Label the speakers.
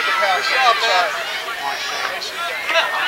Speaker 1: to the pass. Good job, man.